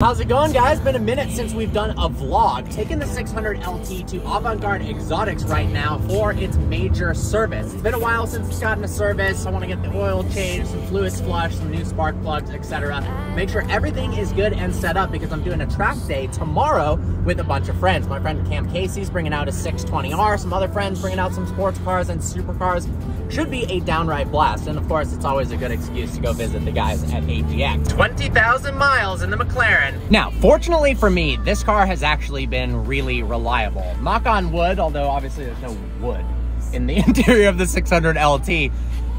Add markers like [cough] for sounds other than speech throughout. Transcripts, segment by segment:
How's it going guys? Been a minute since we've done a vlog. Taking the 600 LT to Avant-Garde Exotics right now for its major service. It's been a while since it's gotten a service. I want to get the oil changed, some fluids flushed, some new spark plugs, etc. Make sure everything is good and set up because I'm doing a track day tomorrow with a bunch of friends. My friend Cam Casey's bringing out a 620R, some other friends bringing out some sports cars and supercars. Should be a downright blast. And of course, it's always a good excuse to go visit the guys at AGX. 20,000 miles in the McLaren now, fortunately for me, this car has actually been really reliable. Knock on wood, although obviously there's no wood in the [laughs] interior of the 600 LT,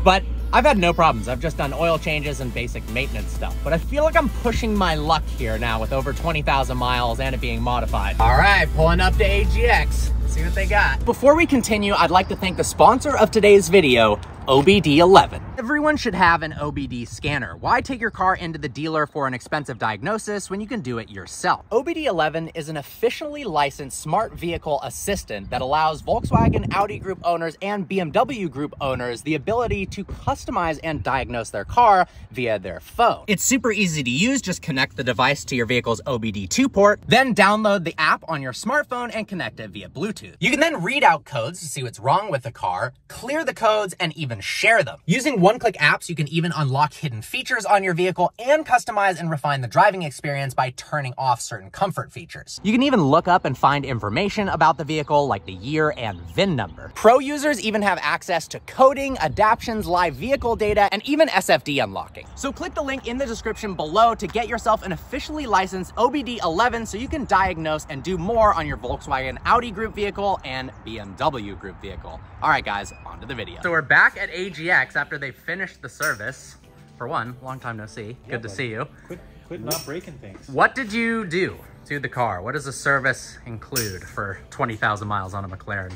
but I've had no problems. I've just done oil changes and basic maintenance stuff, but I feel like I'm pushing my luck here now with over 20,000 miles and it being modified. All right, pulling up to AGX. See what they got. Before we continue, I'd like to thank the sponsor of today's video, OBDeleven. Everyone should have an OBD scanner. Why take your car into the dealer for an expensive diagnosis when you can do it yourself? OBDeleven is an officially licensed smart vehicle assistant that allows Volkswagen, Audi Group owners, and BMW Group owners the ability to customize and diagnose their car via their phone. It's super easy to use. Just connect the device to your vehicle's OBD2 port, then download the app on your smartphone and connect it via Bluetooth. You can then read out codes to see what's wrong with the car, clear the codes, and even share them. Using one-click apps, you can even unlock hidden features on your vehicle and customize and refine the driving experience by turning off certain comfort features. You can even look up and find information about the vehicle like the year and VIN number. Pro users even have access to coding, adaptions, live vehicle data, and even SFD unlocking. So click the link in the description below to get yourself an officially licensed OBDeleven so you can diagnose and do more on your Volkswagen Audi group vehicle and BMW group vehicle. All right, guys, on to the video. So we're back at AGX after they finished the service. For one, long time no see. Yeah, Good to see you. Quit, quit not breaking things. What did you do to the car? What does the service include for 20,000 miles on a McLaren?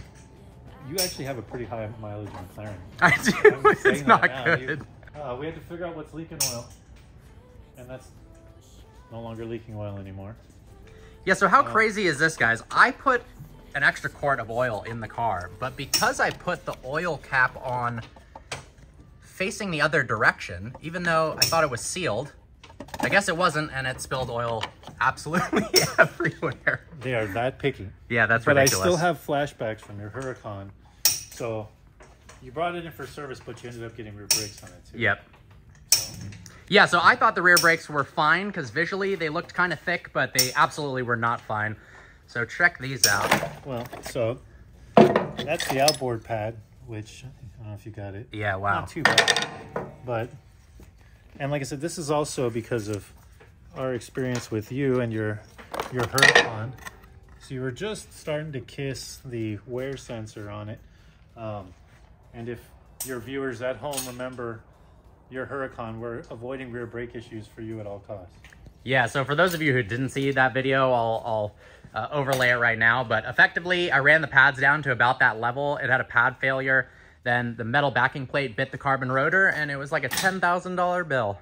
You actually have a pretty high mileage McLaren. [laughs] I do. It's not good. You, uh, we had to figure out what's leaking oil. And that's no longer leaking oil anymore. Yeah, so how uh, crazy is this, guys? I put an extra quart of oil in the car, but because I put the oil cap on facing the other direction, even though I thought it was sealed, I guess it wasn't, and it spilled oil absolutely [laughs] everywhere. They are that picky. Yeah, that's but ridiculous. But I still have flashbacks from your Huracan. So you brought it in for service, but you ended up getting rear brakes on it too. Yep. So. Yeah, so I thought the rear brakes were fine because visually they looked kind of thick, but they absolutely were not fine. So check these out. Well, so that's the outboard pad, which I don't know if you got it. Yeah, wow. Not too bad. But, and like I said, this is also because of our experience with you and your, your Huracan. So you were just starting to kiss the wear sensor on it. Um, and if your viewers at home remember your Huracan, we're avoiding rear brake issues for you at all costs. Yeah, so for those of you who didn't see that video, I'll, I'll uh, overlay it right now. But effectively, I ran the pads down to about that level. It had a pad failure. Then the metal backing plate bit the carbon rotor, and it was like a $10,000 bill.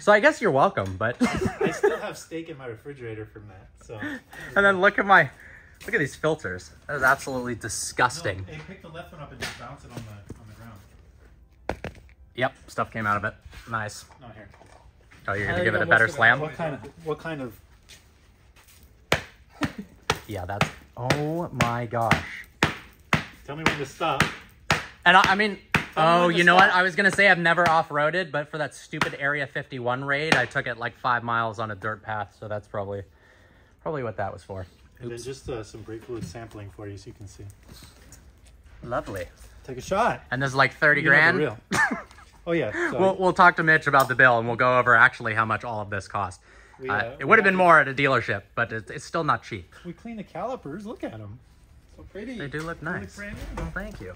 So I guess you're welcome, but... [laughs] I still have steak in my refrigerator from that, so... And then look at my... Look at these filters. That is absolutely disgusting. No, hey, pick the left one up and just bounce it on the, on the ground. Yep, stuff came out of it. Nice. No, here. Oh, you're going to give it a better slam? What kind of... What kind of [laughs] yeah, that's, oh my gosh. Tell me when to stop. And I, I mean, oh, you know stop. what? I was going to say I've never off-roaded, but for that stupid Area 51 raid, I took it like five miles on a dirt path. So that's probably, probably what that was for. And then just uh, some brake fluid sampling for you so you can see. Lovely. Take a shot. And there's like 30 you grand. [laughs] oh yeah. We'll, we'll talk to Mitch about the bill and we'll go over actually how much all of this cost. We, uh, uh, it would have been more at a dealership, but it's, it's still not cheap. We clean the calipers. Look at them. So pretty. They do look nice. Well, thank you.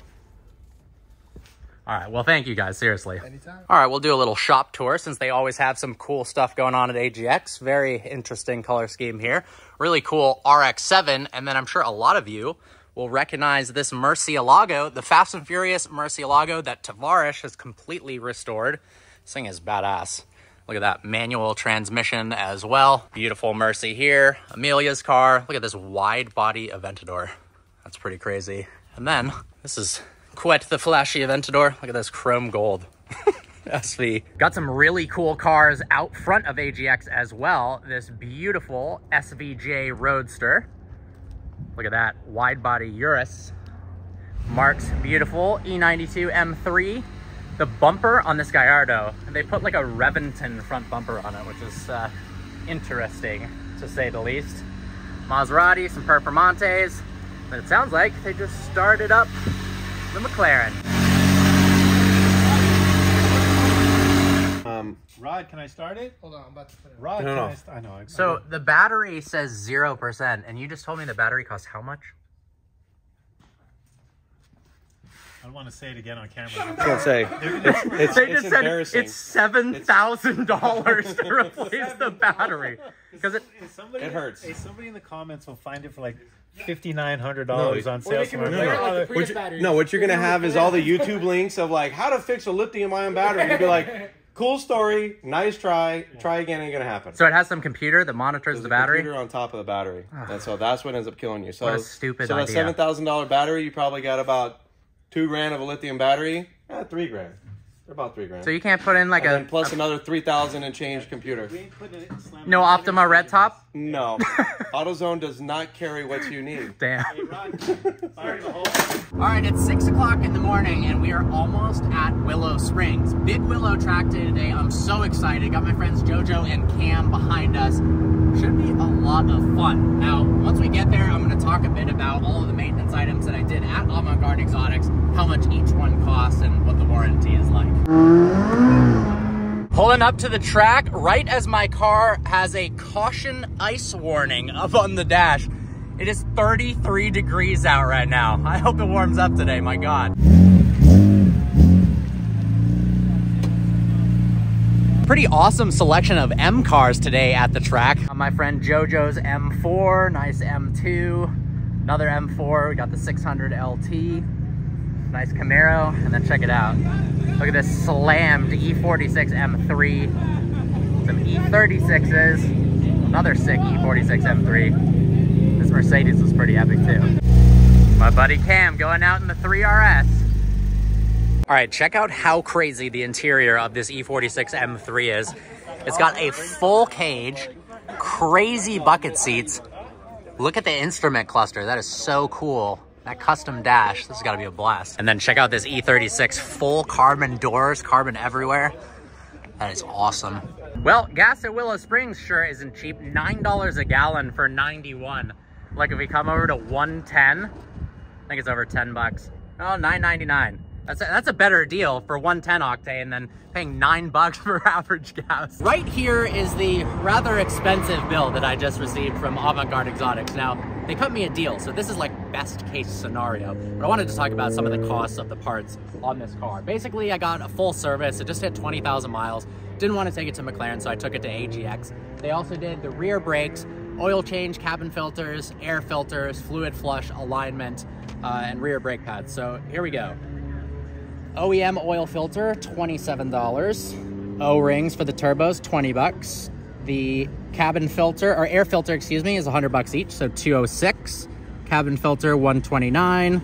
All right. Well, thank you guys. Seriously. Anytime. All right. We'll do a little shop tour since they always have some cool stuff going on at AGX. Very interesting color scheme here. Really cool RX-7. And then I'm sure a lot of you will recognize this Murcielago, the Fast and Furious Murcielago that Tavares has completely restored. This thing is badass. Look at that manual transmission as well. Beautiful Murci here. Amelia's car. Look at this wide body Aventador. That's pretty crazy. And then this is quite the flashy Aventador. Look at this chrome gold. [laughs] SV. Got some really cool cars out front of AGX as well. This beautiful SVJ Roadster. Look at that, wide body Urus. Mark's beautiful E92 M3. The bumper on this Gallardo, they put like a Reventon front bumper on it, which is uh, interesting to say the least. Maserati, some Performantes, but it sounds like they just started up the McLaren. Um, Rod, can I start it? Hold on, I'm about to put it. Rod, No, can no. I, st- I know. I- So the battery says 0%, and you just told me the battery costs how much? I don't want to say it again on camera. I was gonna say it's it's, They it's said embarrassing. it's seven thousand dollars to replace the battery because it. If somebody, It hurts. If somebody in the comments will find it for like fifty nine hundred dollars No, on or sale they can somewhere. repair it No, like no, What you- no, what you're gonna have is all the YouTube links of like how to fix a lithium-ion battery. You'd be like, [laughs] cool story, nice try, try again, ain't gonna happen. So it has some computer that monitors There's the a battery. computer on top of the battery, ah. and so that's what ends up killing you. So What a stupid So that idea. seven thousand dollar battery, you probably got about two grand of a lithium battery. Eh, three grand. They're about three grand. So you can't put in like and a, then plus another three thousand and change computer. We ain't putting it in slam no. Optima red top. No, [laughs] AutoZone does not carry what you need. [laughs] Damn. Hey, Rod, fire the hole. All right, it's six o'clock in the morning, and we are almost at Willow Springs. Big Willow track day today. I'm so excited. Got my friends JoJo and Cam behind us. Should be a lot of fun. Now, once we get there, I'm going to talk a bit about all of the maintenance items that I did at Avant Garde Exotics, how much each one costs, and what the warranty is like. Pulling up to the track right as my car has a caution ice warning up on the dash. It is 33 degrees out right now. I hope it warms up today, my God. Pretty awesome selection of M cars today at the track. Uh, my friend JoJo's M4, nice M2, another M4, we got the 600 LT, nice Camaro, and then check it out. Look at this slammed E E46 M3, some E36s, another sick E E46 M3. This Mercedes was pretty epic too. My buddy Cam going out in the 3RS. All right, check out how crazy the interior of this E E46 M3 is. It's got a full cage, crazy bucket seats. Look at the instrument cluster. That is so cool. That custom dash, this has got to be a blast. And then check out this E36 full carbon doors, carbon everywhere. That is awesome. Well, gas at Willow Springs sure isn't cheap. $9 a gallon for 91. Like if we come over to 110, I think it's over 10 bucks. Oh, 9.99. That's a, that's a better deal for 110 octane than paying nine bucks for [laughs] average gas. Right here is the rather expensive bill that I just received from Avant Garde Exotics. Now, they cut me a deal, so this is like best case scenario. But I wanted to talk about some of the costs of the parts on this car. Basically, I got a full service. It just hit 20,000 miles. Didn't want to take it to McLaren, so I took it to AGX. They also did the rear brakes, oil change, cabin filters, air filters, fluid flush, alignment, uh, and rear brake pads. So here we go. OEM oil filter, $27. O-rings for the turbos, 20 bucks. The cabin filter, or air filter, excuse me, is 100 bucks each, so 206. Cabin filter, 129.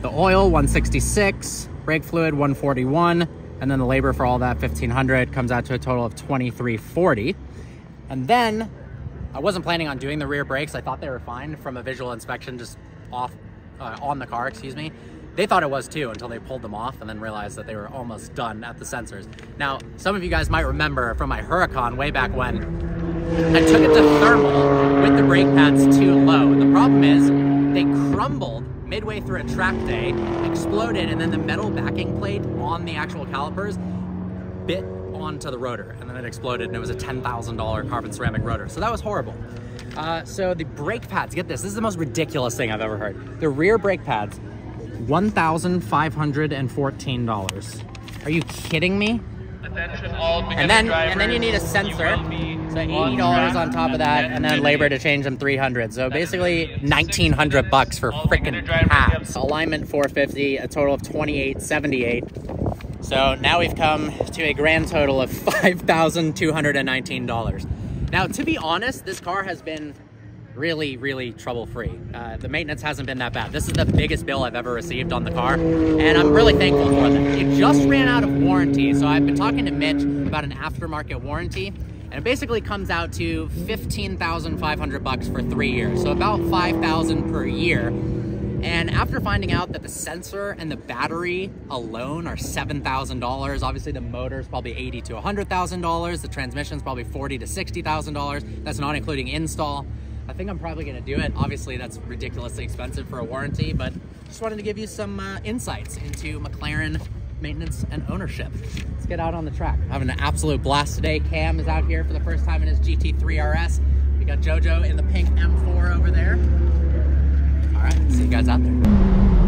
The oil, 166. Brake fluid, 141. And then the labor for all that, 1500 comes out to a total of 2340. And then I wasn't planning on doing the rear brakes. I thought they were fine from a visual inspection, just off uh, on the car, excuse me. They thought it was too until they pulled them off and then realized that they were almost done at the sensors. Now, some of you guys might remember from my Huracan way back when, I took it to thermal with the brake pads too low. And the problem is they crumbled midway through a track day, exploded, and then the metal backing plate on the actual calipers bit onto the rotor and then it exploded and it was a $10,000 carbon ceramic rotor. So that was horrible. Uh, so the brake pads, get this, this is the most ridiculous thing I've ever heard. The rear brake pads, $1,514. Are you kidding me? And then, and then you need a sensor, so eighty dollars on top of that, and then labor to change them three hundred. So basically, nineteen hundred bucks for freaking pads. Alignment four fifty, a total of twenty eight seventy eight. So now we've come to a grand total of [laughs] five thousand two hundred and nineteen dollars. Now, to be honest, this car has been really, really trouble-free. Uh, the maintenance hasn't been that bad. This is the biggest bill I've ever received on the car, and I'm really thankful for that. It just ran out of warranty, so I've been talking to Mitch about an aftermarket warranty, and it basically comes out to 15,500 bucks for three years, so about 5,000 per year. And after finding out that the sensor and the battery alone are $7,000, obviously the motor is probably eighty to $100,000, the transmission is probably forty to $60,000. That's not including install. I think I'm probably gonna do it. Obviously that's ridiculously expensive for a warranty, but just wanted to give you some uh, insights into McLaren maintenance and ownership. Let's get out on the track. having an absolute blast today. Cam is out here for the first time in his GT3 RS. We got Jojo in the pink M4 over there. All right, see you guys out there.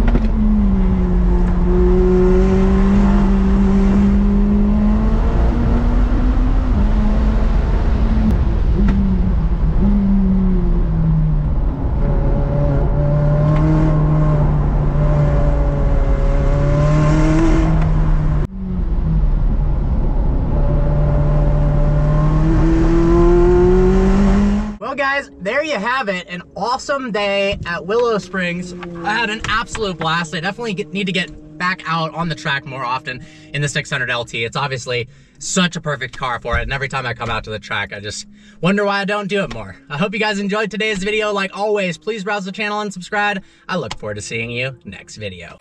Well, guys, there you have it. An awesome day at Willow Springs. I had an absolute blast. I definitely get, need to get back out on the track more often in the 600 LT. It's obviously such a perfect car for it. And every time I come out to the track, I just wonder why I don't do it more. I hope you guys enjoyed today's video. Like always, please browse the channel and subscribe. I look forward to seeing you next video.